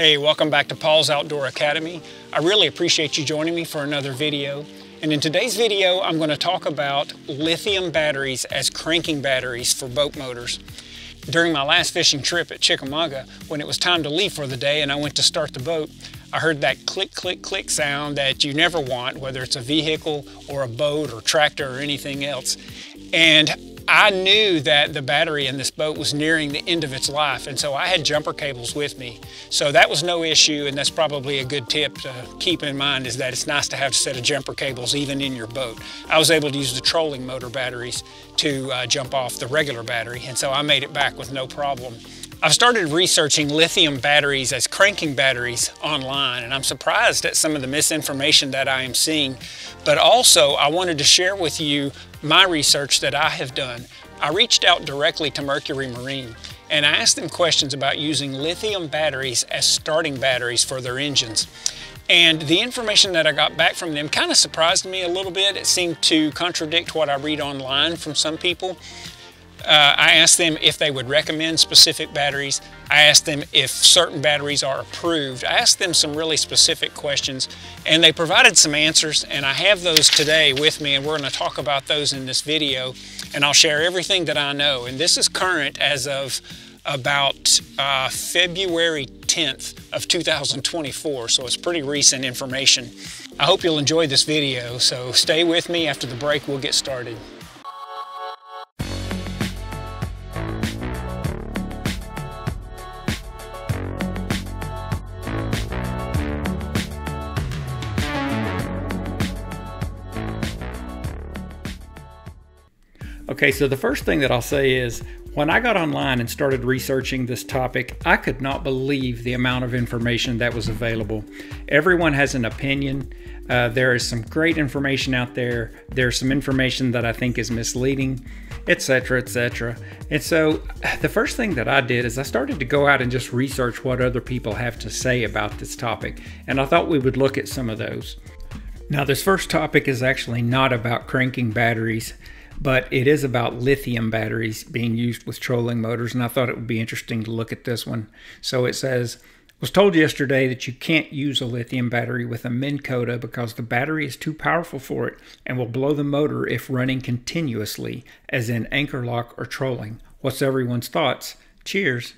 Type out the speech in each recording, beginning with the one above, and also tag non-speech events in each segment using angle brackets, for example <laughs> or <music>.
Hey, welcome back to Paul's Outdoor Academy. I really appreciate you joining me for another video. And in today's video, I'm going to talk about lithium batteries as cranking batteries for boat motors. During my last fishing trip at Chickamauga, when it was time to leave for the day and I went to start the boat, I heard that click, click, click sound that you never want, whether it's a vehicle or a boat or tractor or anything else. And I knew that the battery in this boat was nearing the end of its life, and so I had jumper cables with me. So that was no issue, and that's probably a good tip to keep in mind is that it's nice to have a set of jumper cables even in your boat. I was able to use the trolling motor batteries to uh, jump off the regular battery, and so I made it back with no problem. I've started researching lithium batteries as cranking batteries online, and I'm surprised at some of the misinformation that I am seeing. But also, I wanted to share with you my research that I have done. I reached out directly to Mercury Marine and I asked them questions about using lithium batteries as starting batteries for their engines. And the information that I got back from them kind of surprised me a little bit. It seemed to contradict what I read online from some people. Uh, I asked them if they would recommend specific batteries. I asked them if certain batteries are approved. I asked them some really specific questions and they provided some answers and I have those today with me and we're going to talk about those in this video and I'll share everything that I know. And this is current as of about uh, February 10th of 2024, so it's pretty recent information. I hope you'll enjoy this video, so stay with me. After the break, we'll get started. Okay, so the first thing that I'll say is when I got online and started researching this topic, I could not believe the amount of information that was available. Everyone has an opinion. Uh, there is some great information out there. There's some information that I think is misleading, etc., etc. And so, <sighs> the first thing that I did is I started to go out and just research what other people have to say about this topic, and I thought we would look at some of those. Now, this first topic is actually not about cranking batteries but it is about lithium batteries being used with trolling motors, and I thought it would be interesting to look at this one. So it says, was told yesterday that you can't use a lithium battery with a Minn Kota because the battery is too powerful for it and will blow the motor if running continuously, as in anchor lock or trolling. What's everyone's thoughts? Cheers.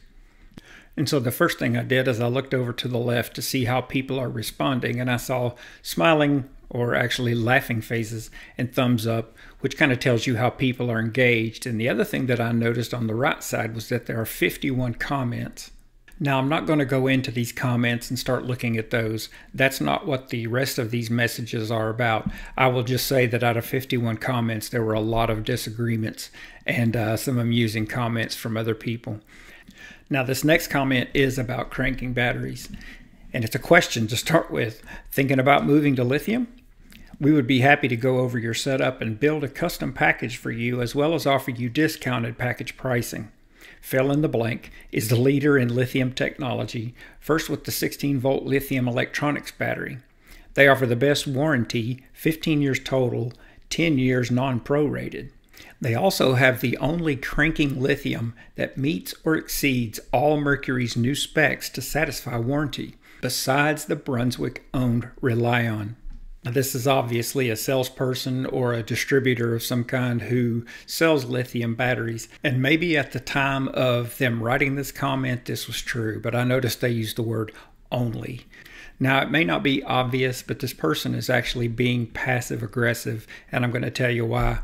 And so the first thing I did is I looked over to the left to see how people are responding, and I saw smiling or actually laughing faces and thumbs up, which kind of tells you how people are engaged. And the other thing that I noticed on the right side was that there are 51 comments. Now, I'm not going to go into these comments and start looking at those. That's not what the rest of these messages are about. I will just say that out of 51 comments, there were a lot of disagreements and uh, some amusing comments from other people. Now, this next comment is about cranking batteries. And it's a question to start with. Thinking about moving to lithium? We would be happy to go over your setup and build a custom package for you, as well as offer you discounted package pricing. Fill in the blank is the leader in lithium technology, first with the 16 volt lithium electronics battery. They offer the best warranty, 15 years total, 10 years non prorated. They also have the only cranking lithium that meets or exceeds all Mercury's new specs to satisfy warranty, besides the Brunswick owned Relion. This is obviously a salesperson or a distributor of some kind who sells lithium batteries. And maybe at the time of them writing this comment, this was true, but I noticed they used the word only. Now, it may not be obvious, but this person is actually being passive aggressive, and I'm going to tell you why.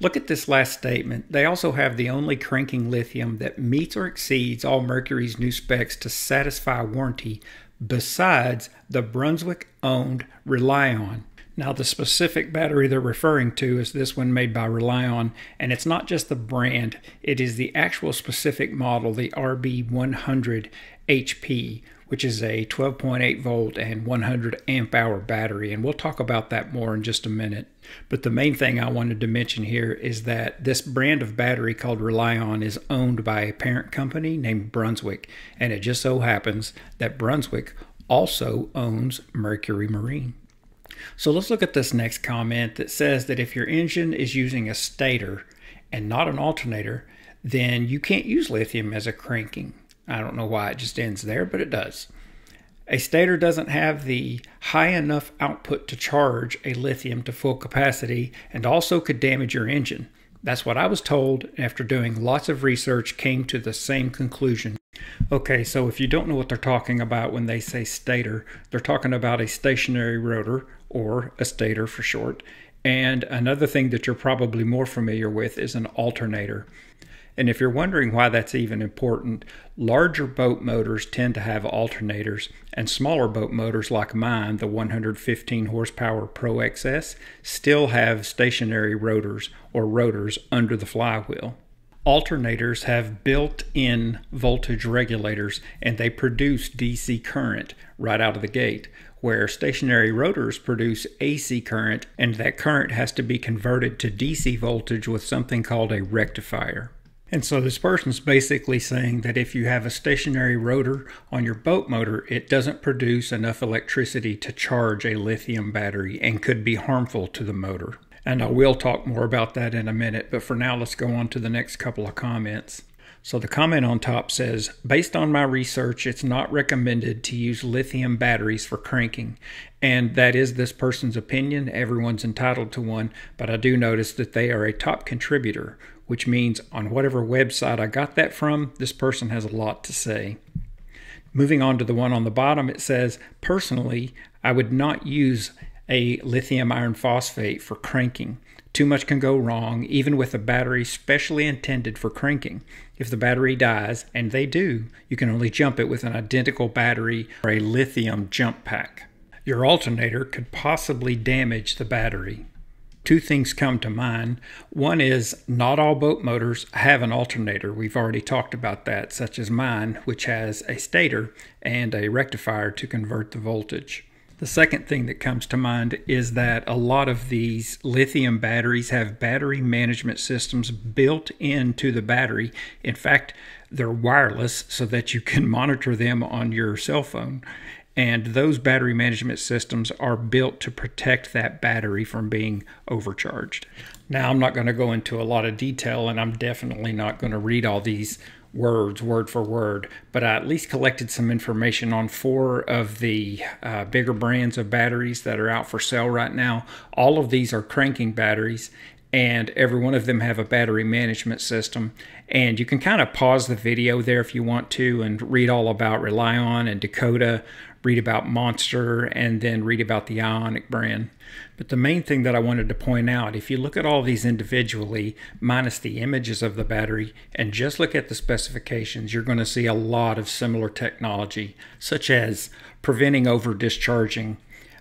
Look at this last statement. They also have the only cranking lithium that meets or exceeds all Mercury's new specs to satisfy warranty besides the Brunswick owned Relion. Now, the specific battery they're referring to is this one made by Relion, and it's not just the brand, it is the actual specific model, the RB100 HP, which is a 12.8 volt and 100 amp hour battery. And we'll talk about that more in just a minute. But the main thing I wanted to mention here is that this brand of battery called Relion is owned by a parent company named Brunswick. And it just so happens that Brunswick also owns Mercury Marine. So let's look at this next comment that says that if your engine is using a stator and not an alternator, then you can't use lithium as a cranking. I don't know why it just ends there, but it does. A stator doesn't have the high enough output to charge a lithium to full capacity and also could damage your engine. That's what I was told after doing lots of research came to the same conclusion. Okay, so if you don't know what they're talking about when they say stator, they're talking about a stationary rotor or a stator for short. And another thing that you're probably more familiar with is an alternator. And if you're wondering why that's even important, larger boat motors tend to have alternators, and smaller boat motors like mine, the 115 horsepower Pro XS, still have stationary rotors or rotors under the flywheel. Alternators have built in voltage regulators and they produce DC current right out of the gate, where stationary rotors produce AC current and that current has to be converted to DC voltage with something called a rectifier. And so this person's basically saying that if you have a stationary rotor on your boat motor, it doesn't produce enough electricity to charge a lithium battery and could be harmful to the motor. And I will talk more about that in a minute, but for now, let's go on to the next couple of comments. So the comment on top says, based on my research, it's not recommended to use lithium batteries for cranking. And that is this person's opinion. Everyone's entitled to one, but I do notice that they are a top contributor, which means on whatever website I got that from, this person has a lot to say. Moving on to the one on the bottom, it says, Personally, I would not use a lithium iron phosphate for cranking. Too much can go wrong, even with a battery specially intended for cranking. If the battery dies, and they do, you can only jump it with an identical battery or a lithium jump pack. Your alternator could possibly damage the battery two things come to mind. One is not all boat motors have an alternator. We've already talked about that, such as mine, which has a stator and a rectifier to convert the voltage. The second thing that comes to mind is that a lot of these lithium batteries have battery management systems built into the battery. In fact, they're wireless so that you can <laughs> monitor them on your cell phone. And those battery management systems are built to protect that battery from being overcharged. Now, I'm not going to go into a lot of detail, and I'm definitely not going to read all these words word for word, but I at least collected some information on four of the uh, bigger brands of batteries that are out for sale right now. All of these are cranking batteries, and every one of them have a battery management system. And you can kind of pause the video there if you want to and read all about Relion and Dakota read about Monster, and then read about the Ionic brand. But the main thing that I wanted to point out, if you look at all these individually, minus the images of the battery, and just look at the specifications, you're going to see a lot of similar technology, such as preventing over discharging,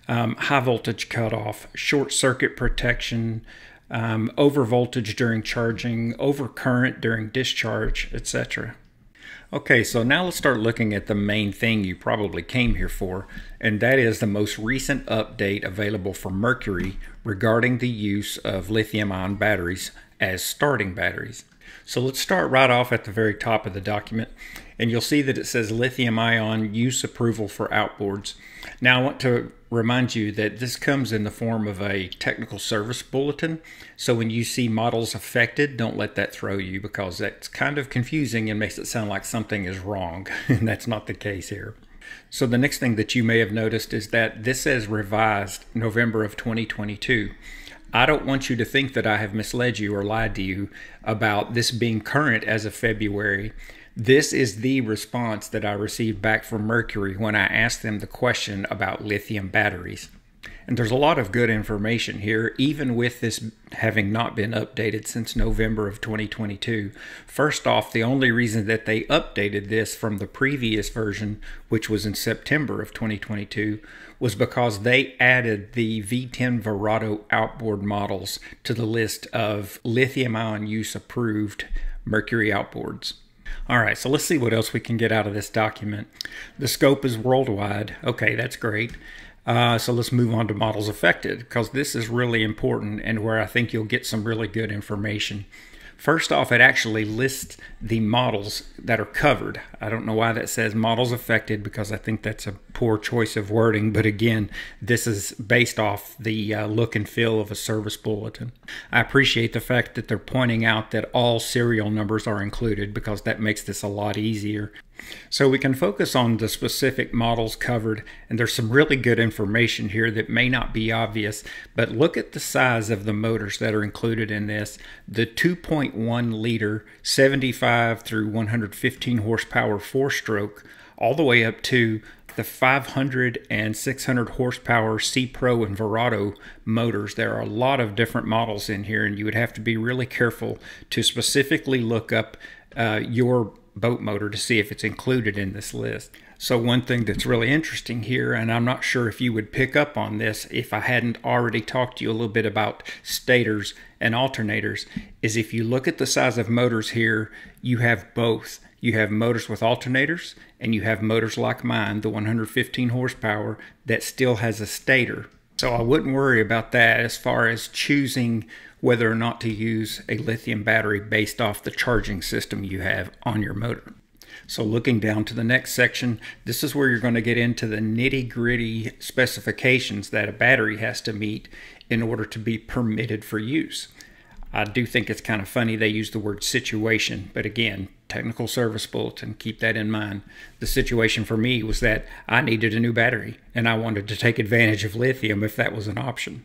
um, high voltage cutoff, short circuit protection, um, over voltage during charging, over current during discharge, etc. Okay, so now let's start looking at the main thing you probably came here for, and that is the most recent update available for Mercury regarding the use of lithium ion batteries as starting batteries. So let's start right off at the very top of the document, and you'll see that it says lithium ion use approval for outboards. Now, I want to remind you that this comes in the form of a technical service bulletin. So when you see models affected, don't let that throw you because that's kind of confusing and makes it sound like something is wrong. <laughs> and that's not the case here. So the next thing that you may have noticed is that this says revised November of 2022. I don't want you to think that I have misled you or lied to you about this being current as of February. This is the response that I received back from Mercury when I asked them the question about lithium batteries. And there's a lot of good information here, even with this having not been updated since November of 2022. First off, the only reason that they updated this from the previous version, which was in September of 2022, was because they added the V10 Verado outboard models to the list of lithium ion use approved Mercury outboards. All right, so let's see what else we can get out of this document. The scope is worldwide. Okay, that's great. Uh, so let's move on to models affected because this is really important and where I think you'll get some really good information. First off, it actually lists the models that are covered. I don't know why that says models affected because I think that's a poor choice of wording, but again, this is based off the uh, look and feel of a service bulletin. I appreciate the fact that they're pointing out that all serial numbers are included because that makes this a lot easier. So we can focus on the specific models covered, and there's some really good information here that may not be obvious, but look at the size of the motors that are included in this. The 2.1 liter 75 through 115 horsepower four stroke, all the way up to the 500 and 600 horsepower SeaPro and Verado motors. There are a lot of different models in here, and you would have to be really careful to specifically look up uh, your boat motor to see if it's included in this list. So one thing that's really interesting here, and I'm not sure if you would pick up on this if I hadn't already talked to you a little bit about stators and alternators, is if you look at the size of motors here, you have both. You have motors with alternators, and you have motors like mine, the 115 horsepower, that still has a stator. So I wouldn't worry about that as far as choosing whether or not to use a lithium battery based off the charging system you have on your motor. So looking down to the next section, this is where you're going to get into the nitty gritty specifications that a battery has to meet in order to be permitted for use. I do think it's kind of funny they use the word situation, but again, technical service bulletin, keep that in mind. The situation for me was that I needed a new battery and I wanted to take advantage of lithium if that was an option.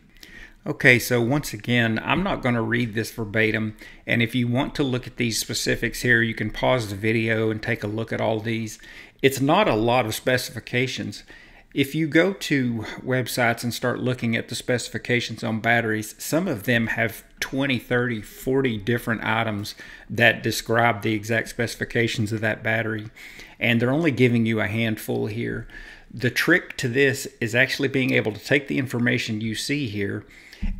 Okay, so once again, I'm not going to read this verbatim, and if you want to look at these specifics here, you can pause the video and take a look at all these. It's not a lot of specifications. If you go to websites and start looking at the specifications on batteries, some of them have 20, 30, 40 different items that describe the exact specifications of that battery, and they're only giving you a handful here. The trick to this is actually being able to take the information you see here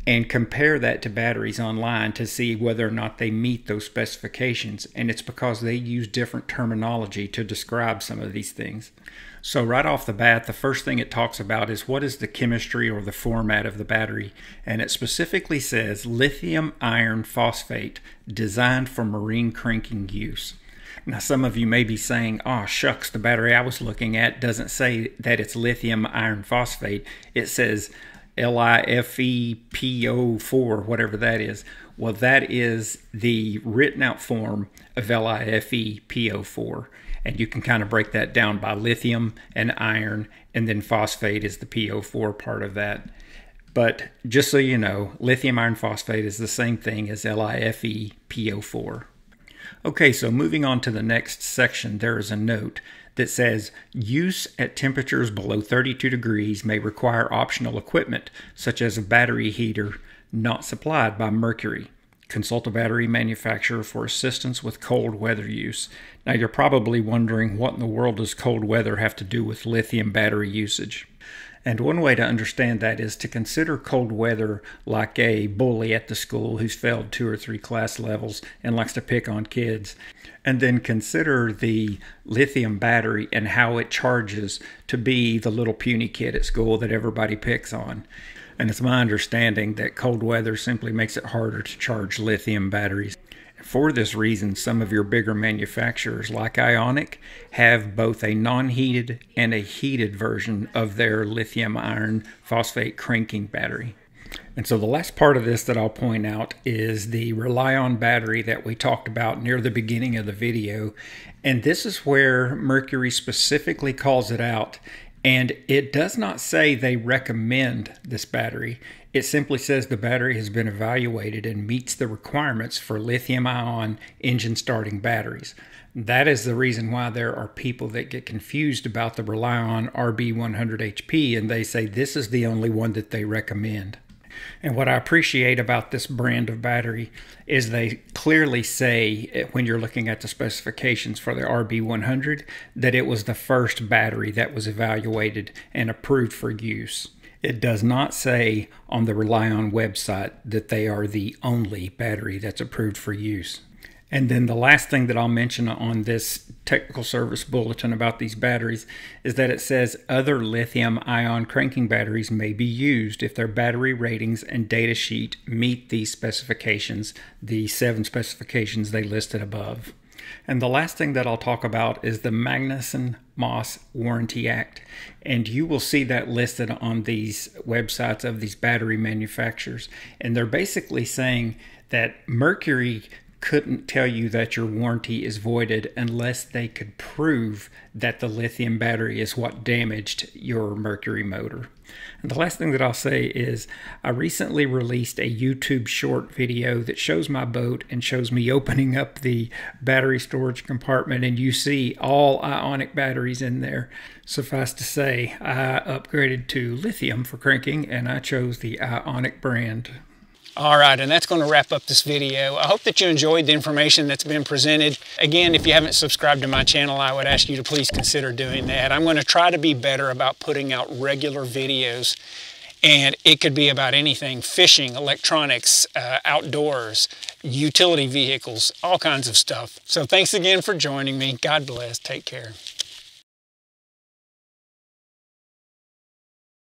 and compare that to batteries online to see whether or not they meet those specifications. And it's because they use different terminology to describe some of these things. So, right off the bat, the first thing it talks about is what is the chemistry or the format of the battery. And it specifically says lithium iron phosphate designed for marine cranking use. Now, some of you may be saying, oh, shucks, the battery I was looking at doesn't say that it's lithium iron phosphate. It says LiFePO4, whatever that is. Well, that is the written out form of LiFePO4. And you can kind of break that down by lithium and iron, and then phosphate is the PO4 part of that. But just so you know, lithium iron phosphate is the same thing as LiFePO4. Okay, so moving on to the next section, there is a note that says use at temperatures below 32 degrees may require optional equipment, such as a battery heater not supplied by Mercury. Consult a battery manufacturer for assistance with cold weather use. Now, you're probably wondering what in the world does cold weather have to do with lithium battery usage? And one way to understand that is to consider cold weather like a bully at the school who's failed two or three class levels and likes to pick on kids and then consider the lithium battery and how it charges to be the little puny kid at school that everybody picks on. And it's my understanding that cold weather simply makes it harder to charge lithium batteries. For this reason, some of your bigger manufacturers, like Ionic, have both a non heated and a heated version of their lithium iron phosphate cranking battery. And so the last part of this that I'll point out is the Relion battery that we talked about near the beginning of the video. And this is where Mercury specifically calls it out. And it does not say they recommend this battery. It simply says the battery has been evaluated and meets the requirements for lithium ion engine starting batteries. That is the reason why there are people that get confused about the Relion RB100HP and they say this is the only one that they recommend. And what I appreciate about this brand of battery is they clearly say, eh, when you're looking at the specifications for the RB100, that it was the first battery that was evaluated and approved for use. It does not say on the Relion website that they are the only battery that's approved for use. And then the last thing that I'll mention on this technical service bulletin about these batteries is that it says other lithium ion cranking batteries may be used if their battery ratings and data sheet meet these specifications, the seven specifications they listed above. And the last thing that I'll talk about is the Magnuson Moss Warranty Act. And you will see that listed on these websites of these battery manufacturers. And they're basically saying that Mercury couldn't tell you that your warranty is voided unless they could prove that the lithium battery is what damaged your Mercury motor. And the last thing that I'll say is I recently released a YouTube short video that shows my boat and shows me <laughs> opening up the battery storage compartment, and you see all ionic batteries in there. Suffice to say, I upgraded to lithium for cranking and I chose the ionic brand. All right, and that's going to wrap up this video. I hope that you enjoyed the information that's been presented. Again, if you haven't subscribed to my channel, I would ask you to please consider doing that. I'm going to try to be better about putting out regular videos and it could be about anything fishing electronics uh, outdoors utility vehicles all kinds of stuff so thanks again for joining me god bless take care